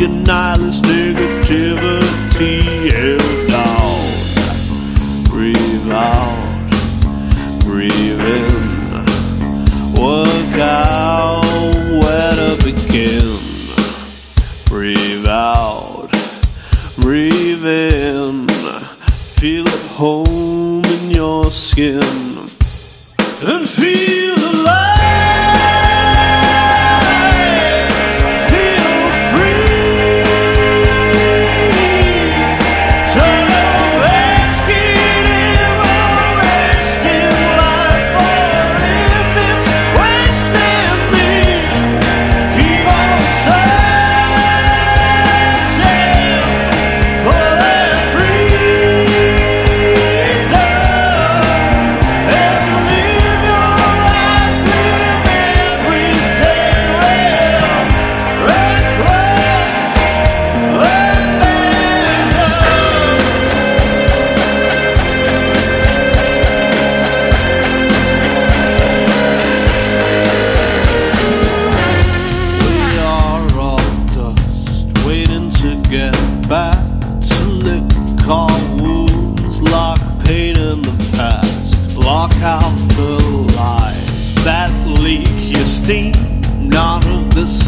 your nihilist negativity held down. Breathe out, breathe in, work out where to begin. Breathe out, breathe in, feel at home in your skin, and feel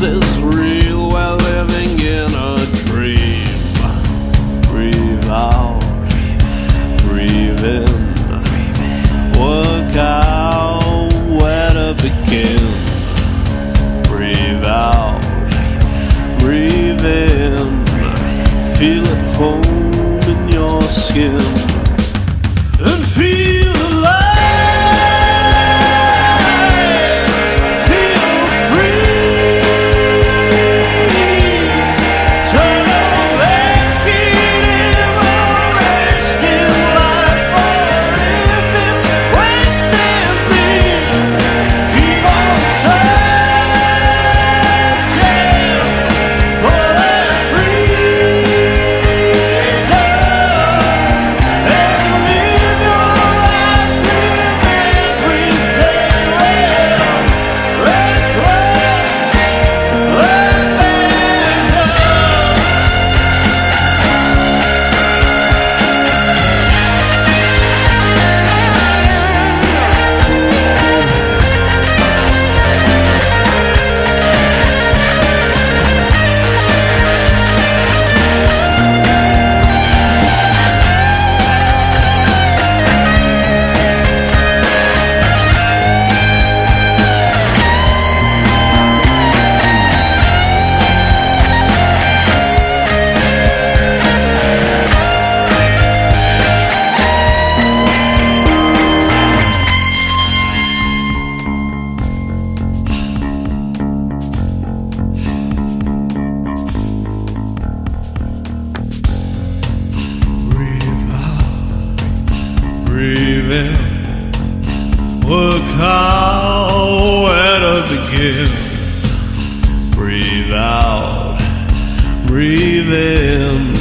is real, we're living in a dream. Breathe out, breathe in, work out where to begin. Breathe out, breathe in, feel at home in your skin, and feel. Feel in, work out where to begin. Breathe out, breathe in,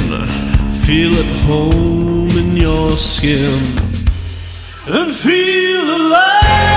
feel at home in your skin, and feel alive.